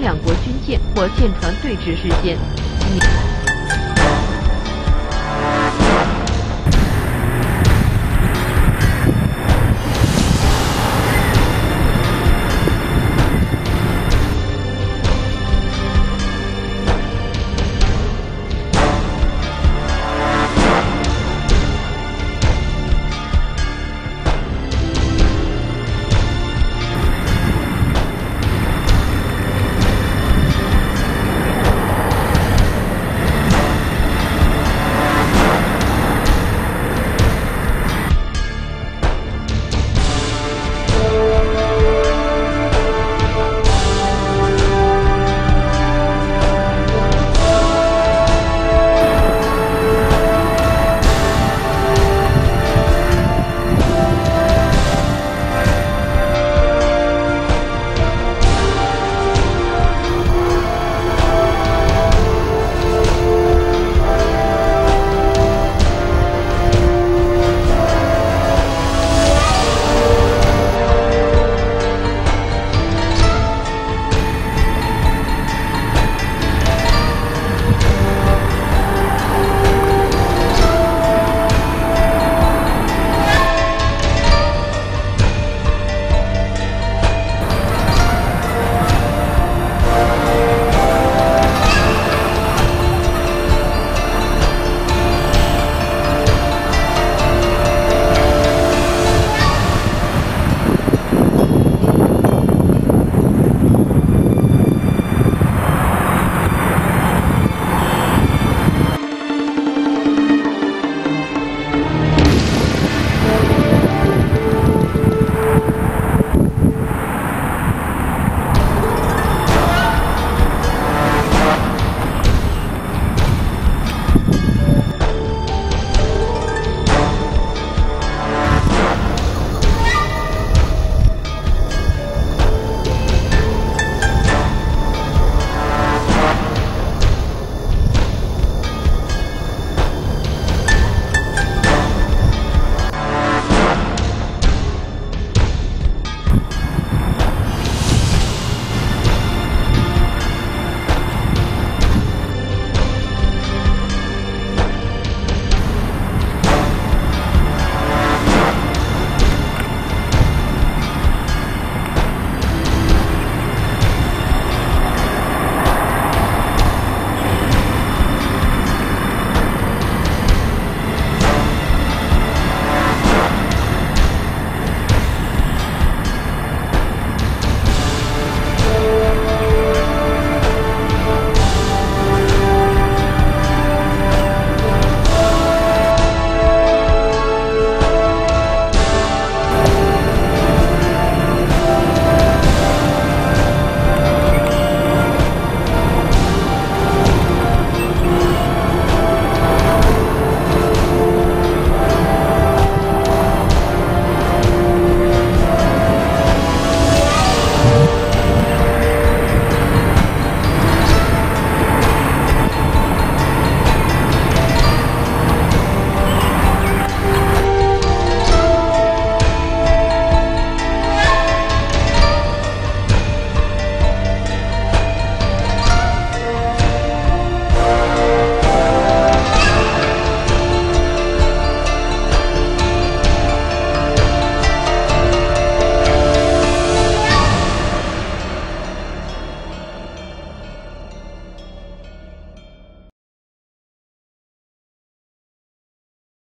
两国军舰或舰船对峙事件。